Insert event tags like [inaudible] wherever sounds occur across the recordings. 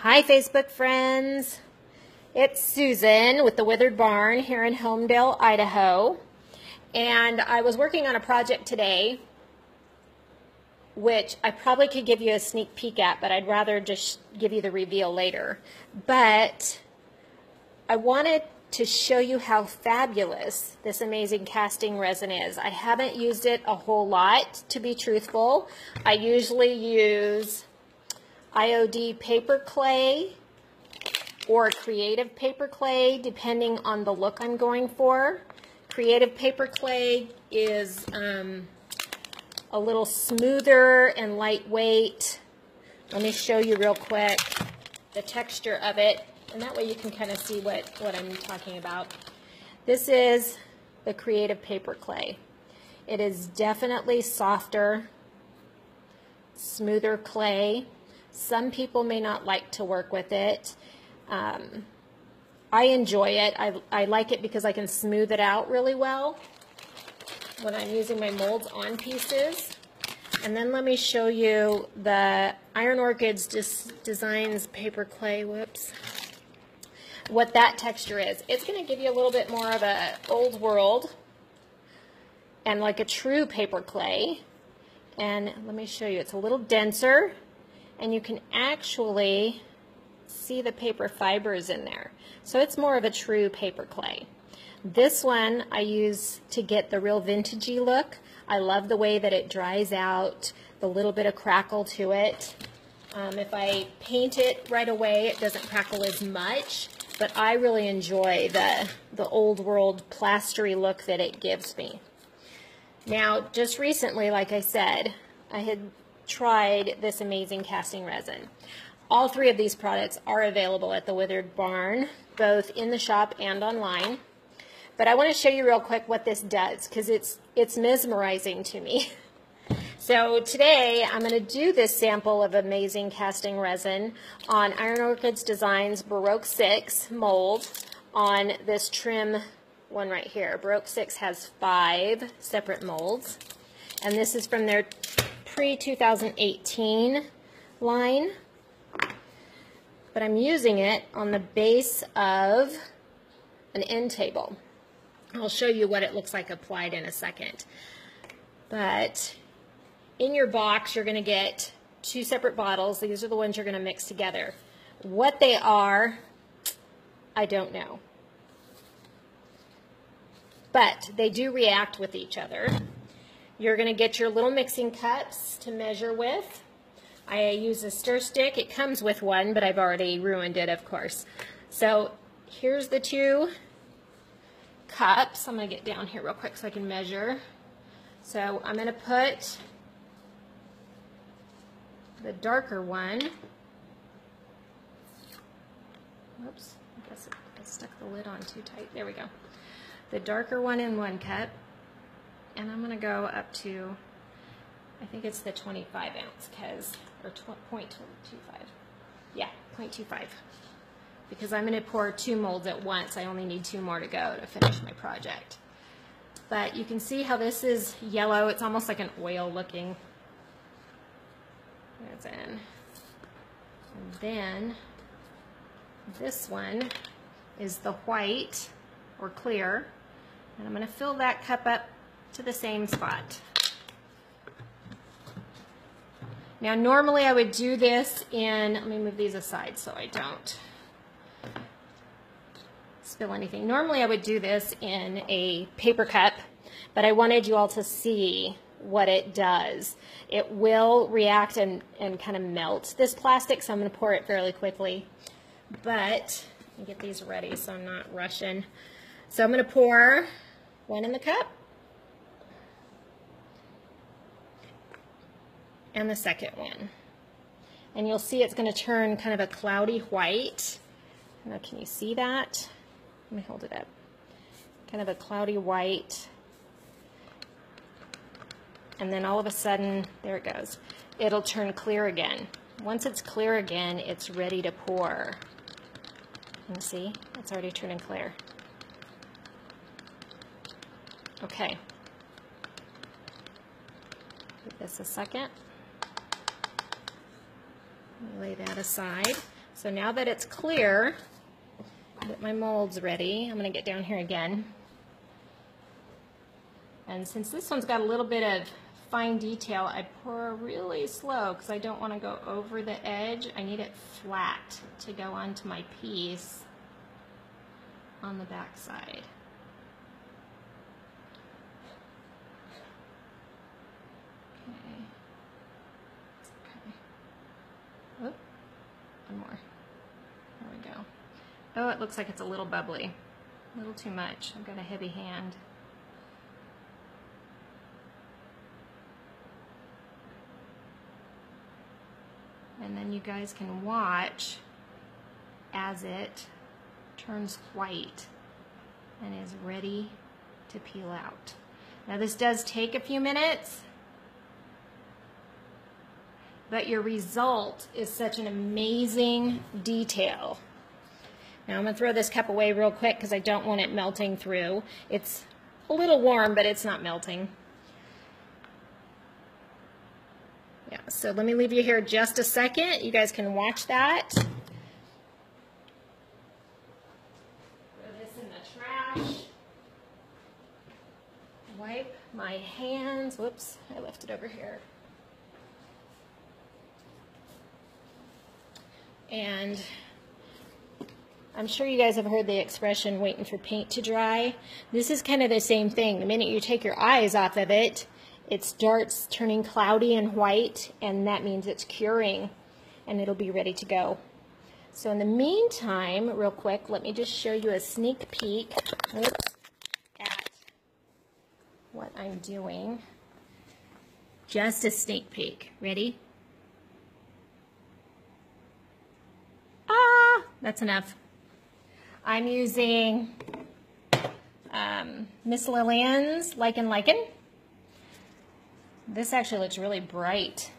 Hi, Facebook friends. It's Susan with the Withered Barn here in Homedale, Idaho. And I was working on a project today, which I probably could give you a sneak peek at, but I'd rather just give you the reveal later. But I wanted to show you how fabulous this amazing casting resin is. I haven't used it a whole lot, to be truthful. I usually use IOD paper clay or creative paper clay, depending on the look I'm going for. Creative paper clay is um, a little smoother and lightweight. Let me show you real quick the texture of it, and that way you can kind of see what, what I'm talking about. This is the creative paper clay. It is definitely softer, smoother clay. Some people may not like to work with it. Um, I enjoy it. I, I like it because I can smooth it out really well when I'm using my molds on pieces. And then let me show you the Iron Orchids Designs paper clay, whoops, what that texture is. It's going to give you a little bit more of a old world and like a true paper clay. And let me show you, it's a little denser and you can actually see the paper fibers in there. So it's more of a true paper clay. This one I use to get the real vintagey look. I love the way that it dries out, the little bit of crackle to it. Um, if I paint it right away, it doesn't crackle as much, but I really enjoy the, the old world plastery look that it gives me. Now, just recently, like I said, I had tried this amazing casting resin. All three of these products are available at the Withered Barn, both in the shop and online. But I want to show you real quick what this does because it's, it's mesmerizing to me. [laughs] So today I'm going to do this sample of amazing casting resin on Iron Orchids Designs Baroque 6 mold on this trim one right here. Baroque 6 has five separate molds. And this is from their pre-2018 line. But I'm using it on the base of an end table. I'll show you what it looks like applied in a second. But in your box, you're going to get two separate bottles. These are the ones you're going to mix together. What they are, I don't know. But they do react with each other. You're going to get your little mixing cups to measure with. I use a stir stick. It comes with one, but I've already ruined it, of course. So here's the two cups. I'm to get down here real quick so I can measure. So I'm going to put the darker one. Whoops, I guess I stuck the lid on too tight. There we go. The darker one in one cup and I'm to go up to, I think it's the 25 ounce, because, or 0.25. Yeah, 0.25. Because I'm to pour two molds at once. I only need two more to go to finish my project. But you can see how this is yellow. It's almost like an oil looking. There's in. And then this one is the white or clear. And I'm to fill that cup up to the same spot. Now normally I would do this in, let me move these aside so I don't spill anything. Normally I would do this in a paper cup, but I wanted you all to see what it does. It will react and, and kind of melt this plastic, so I'm going to pour it fairly quickly. But, get these ready so I'm not rushing. So I'm going to pour one in the cup. And the second one. And you'll see it's going to turn kind of a cloudy white. Now, can you see that? Let me hold it up. Kind of a cloudy white. And then all of a sudden, there it goes. It'll turn clear again. Once it's clear again, it's ready to pour. And see, it's already turning clear. Okay. Give this a second lay that aside. So now that it's clear, that my mold's ready, I'm going to get down here again. And since this one's got a little bit of fine detail, I pour really slow because I don't want to go over the edge. I need it flat to go onto my piece on the back side. Okay. okay. one more. There we go. Oh, it looks like it's a little bubbly. A little too much. I've got a heavy hand. And then you guys can watch as it turns white and is ready to peel out. Now this does take a few minutes, but your result is such an amazing detail. Now I'm going to throw this cup away real quick because I don't want it melting through. It's a little warm, but it's not melting. Yeah, so let me leave you here just a second. You guys can watch that. Throw this in the trash. Wipe my hands. Whoops, I left it over here. And I'm sure you guys have heard the expression waiting for paint to dry. This is kind of the same thing. The minute you take your eyes off of it, it starts turning cloudy and white, and that means it's curing, and it'll be ready to go. So in the meantime, real quick, let me just show you a sneak peek oops, at what I'm doing. Just a sneak peek. Ready? Ah, that's enough. I'm using um, Miss Lillian's Lichen Lichen. This actually looks really bright,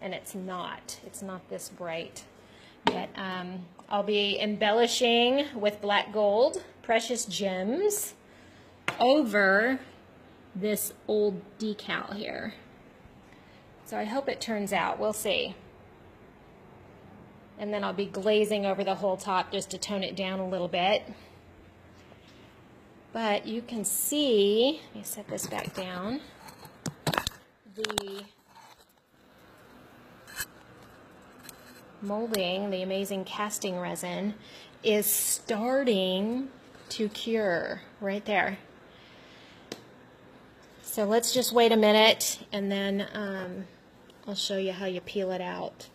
and it's not. It's not this bright. But um, I'll be embellishing with black gold, precious gems, over this old decal here. So I hope it turns out. We'll see. And then I'll be glazing over the whole top just to tone it down a little bit. But you can see, let me set this back down the molding, the amazing casting resin, is starting to cure right there. So let's just wait a minute and then um, I'll show you how you peel it out.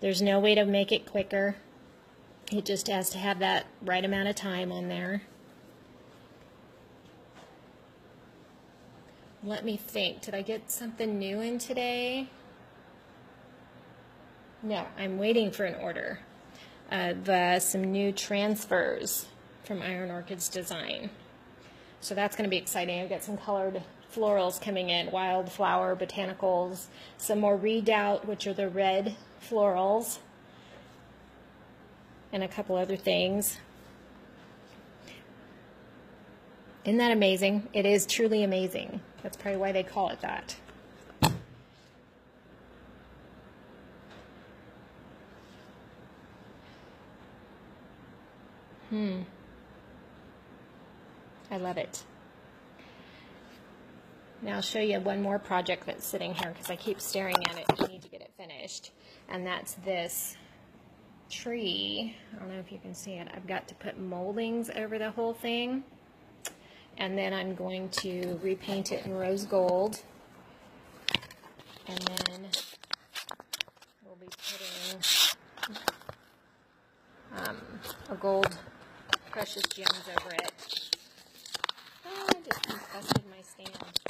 There's no way to make it quicker. It just has to have that right amount of time on there. Let me think. Did I get something new in today? No, I'm waiting for an order uh, some new transfers from Iron Orchids Design. So that's going to be exciting. I've got some colored florals coming in, wildflower, botanicals, some more Redouté, which are the red florals, and a couple other things. Isn't that amazing? It is truly amazing. That's probably why they call it that. Hmm. I love it. Now I'll show you one more project that's sitting here because I keep staring at it. I need to get it finished. And that's this tree. I don't know if you can see it. I've got to put moldings over the whole thing and then I'm going to repaint it in rose gold and then we'll be putting um, a gold precious gems over it. Oh, I just busted my stand.